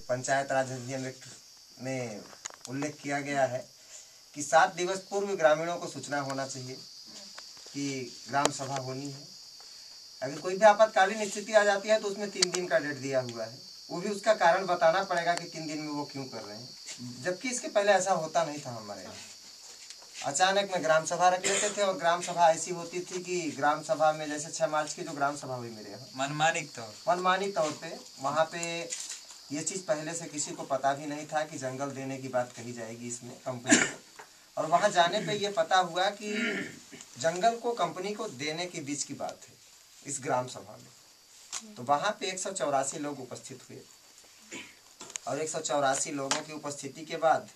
पंचायत राज अधिनियम एक्ट में उल्लेख किया गया है कि सात दिवस पूर्व ग्रामीणों को सूचना होना चाहिए कि ग्राम सभा होनी है। अगर कोई भी आपातकालीन स्थिति आ जाती है तो उसमें तीन दिन का डेट दिया हुआ है। वो भी उसका कारण बताना पड़ेगा कि तीन दिन में वो क्यों कर रहे हैं। जबकि इसके पहले ऐसा होता नहीं था हमारे यहाँ। अचानक में ग्राम सभा रख लेते थे और ग्राम सभा ऐसी होती थी कि ग्राम सभा में जैसे छह मार्च की जो ग्राम सभा हुई मेरे यहाँ। मनमानिक तौर मनमानी तौर पे। वहाँ पे ये चीज़ पहले से किसी को पता भी नहीं था कि जंगल देने की बात कही जाएगी इसमें कंपनी को। और वहाँ जाने पे ये पता हुआ कि जंगल को कंपनी को देने के बीच की बात है इस ग्राम सभा में। तो वहाँ पे एक सौ चौरासी लोग उपस्थित हुए। और एक सौ चौरासी लोगों की उपस्थिति के बाद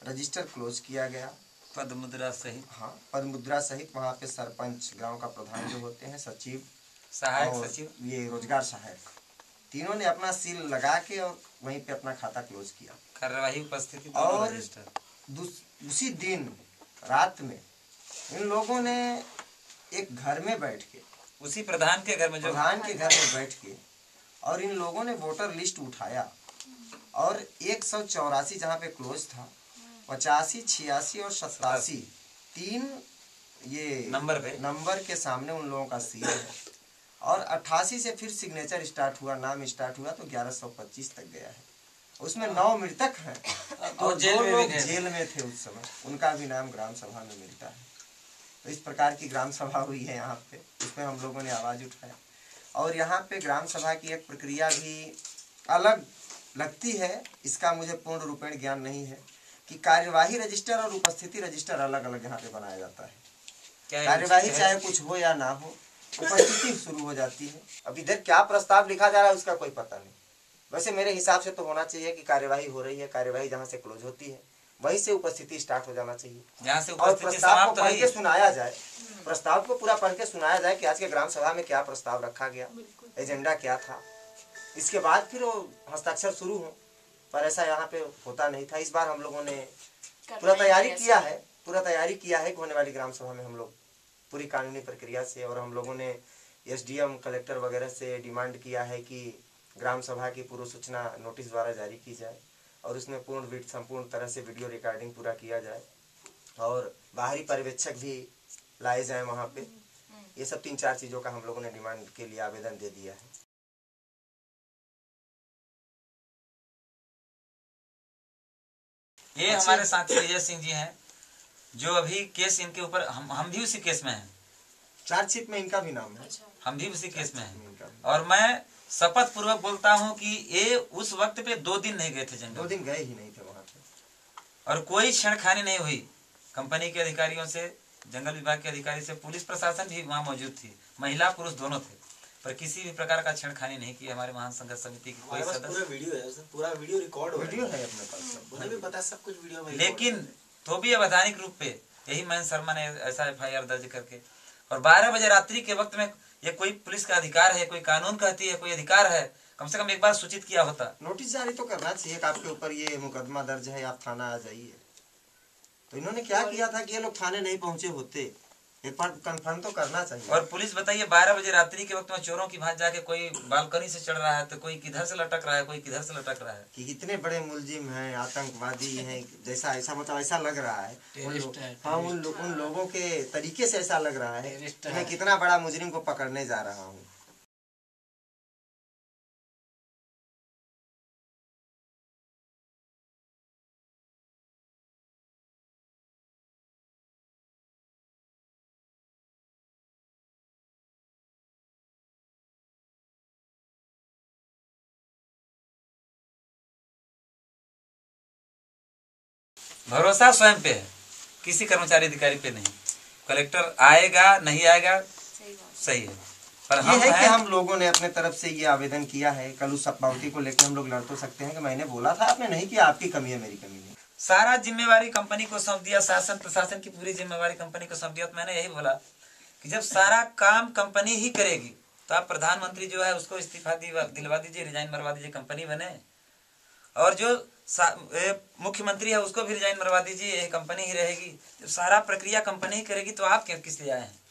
रजिस्टर क्लोज किया गया। पद मुद्रा सहित। हाँ पद मुद्रा सहित वहाँ पे सरपंच गाँव का प्रधान जो होते हैं सचिव सहायक सचिव। ये रोज़गार सहायक। तीनों ने अपना सील लगा के और वहीं पे अपना खाता क्लोज किया। कार्यवाही उपस्थिति और- उसी दिन रात में इन लोगों ने एक घर में बैठ के उसी प्रधान के घर में जो प्रधान के घर में बैठ के और इन लोगों ने वोटर लिस्ट उठाया। और एक सौ चौरासी जहाँ पे क्लोज था पचासी छियासी और सतासी तीन ये नंबर पे? नंबर के सामने उन लोगों का सील है। और अट्ठासी से फिर सिग्नेचर स्टार्ट हुआ नाम स्टार्ट हुआ तो ग्यारह सौ पच्चीस तक गया है। उसमें नौ मृतक हैं। तो और जेल दो में लोग। जेल में थे उस समय। उनका भी नाम ग्राम सभा में मिलता है। तो इस प्रकार की ग्राम सभा हुई है यहाँ पे। उसमें हम लोगों ने आवाज़ उठाया और यहाँ पे ग्राम सभा की एक प्रक्रिया भी अलग लगती है। इसका मुझे पूर्ण रूपेण ज्ञान नहीं है कि कार्यवाही रजिस्टर और उपस्थिति रजिस्टर अलग अलग यहाँ पे बनाया जाता है? कार्यवाही चाहे कुछ हो या ना हो उपस्थिति शुरू हो जाती है। अब इधर क्या प्रस्ताव लिखा जा रहा है उसका कोई पता नहीं। वैसे मेरे हिसाब से तो होना चाहिए कि कार्यवाही हो रही है कार्यवाही जहाँ से क्लोज होती है वहीं से उपस्थिति स्टार्ट हो जाना चाहिए। जहाँ से और प्रस्ताव को पढ़ के सुनाया जाए प्रस्ताव को पूरा पढ़ के सुनाया जाए कि आज के ग्राम सभा में क्या प्रस्ताव रखा गया एजेंडा क्या था। इसके बाद फिर वो हस्ताक्षर शुरू हो पर ऐसा यहाँ पे होता नहीं था। इस बार हम लोगों ने पूरा तैयारी किया है पूरा तैयारी किया है कि होने वाली ग्राम सभा में हम लोग पूरी कानूनी प्रक्रिया से और हम लोगों ने एसडीएम कलेक्टर वगैरह से डिमांड किया है कि ग्राम सभा की पूर्व सूचना नोटिस द्वारा जारी की जाए और उसमें पूर्ण संपूर्ण तरह से वीडियो रिकॉर्डिंग पूरा किया जाए और बाहरी पर्यवेक्षक भी लाए जाए वहाँ पे। ये सब तीन चार चीज़ों का हम लोगों ने डिमांड के लिए आवेदन दे दिया है। ये हमारे साथी विजय सिंह जी हैं। जो अभी केस इनके ऊपर हम हम भी उसी केस में हैं। चार्जशीट में इनका भी नाम है। हम भी उसी केस में हैं। और मैं शपथ पूर्वक बोलता हूँ कि ये उस वक्त पे दो दिन नहीं गए थे जंगल। दो दिन गए ही नहीं थे वहाँ पे। और कोई छेड़खानी नहीं हुई। कंपनी के अधिकारियों से जंगल विभाग के अधिकारी से पुलिस प्रशासन भी वहाँ मौजूद थी। महिला पुरुष दोनों थे। पर किसी भी प्रकार का छेड़खानी नहीं की हमारे महान संघर्ष समिति की कोई पास पूरा वीडियो है पूरा वीडियो रिकॉर्ड वीडियो है अपने पास सब। कुछ वीडियो में लेकिन तो भी अवैधानिक रूप पे यही महेंद्र शर्मा ने ऐसा एफ़ दर्ज करके। और 12 बजे रात्रि के वक्त में ये कोई पुलिस का अधिकार है कोई कानून कहती है कोई अधिकार है कम से कम एक बार सूचित किया होता। नोटिस जारी तो करना चाहिए कि आपके ऊपर ये मुकदमा दर्ज है आप थाना आ जाइए। तो इन्होंने क्या किया था कि ये लोग थाने नहीं पहुँचे होते? एक बार कंफर्म तो करना चाहिए। और पुलिस बताइए बारह बजे रात्रि के वक्त में चोरों की भाज जाके कोई बालकनी से चढ़ रहा है तो कोई किधर से लटक रहा है कोई किधर से लटक रहा है? कि इतने बड़े मुलजिम हैं आतंकवादी हैं जैसा ऐसा मतलब ऐसा लग रहा है। उन लोग हाँ उन, लो, उन लोगों के तरीके से ऐसा लग रहा है मैं कितना बड़ा मुजरिम को पकड़ने जा रहा हूँ। भरोसा स्वयं पे है। किसी कर्मचारी अधिकारी पे नहीं। कलेक्टर आएगा नहीं आएगा सही है। पर हम है कि हम लोगों ने अपने तरफ़ से ये आवेदन किया है। कल उस सप्तावती को लेकर हम लोग लड़ तो सकते हैं कि मैंने बोला था आपने नहीं किया आपकी कमी है मेरी कमी नहीं। सारा जिम्मेवारी कंपनी को सौंप दिया शासन प्रशासन की पूरी जिम्मेवारी कंपनी को सौंप दिया। तो मैंने यही बोला कि जब सारा काम कंपनी ही करेगी तो आप प्रधानमंत्री जो है उसको इस्तीफा दिलवा दीजिए रिजाइन मरवा दीजिए कंपनी बने। और जो मुख्यमंत्री है, उसको भी रिजाइन मरवा दीजिए यह कंपनी ही रहेगी। सारा प्रक्रिया कंपनी ही करेगी तो आप क्यों, किस लिए आए हैं?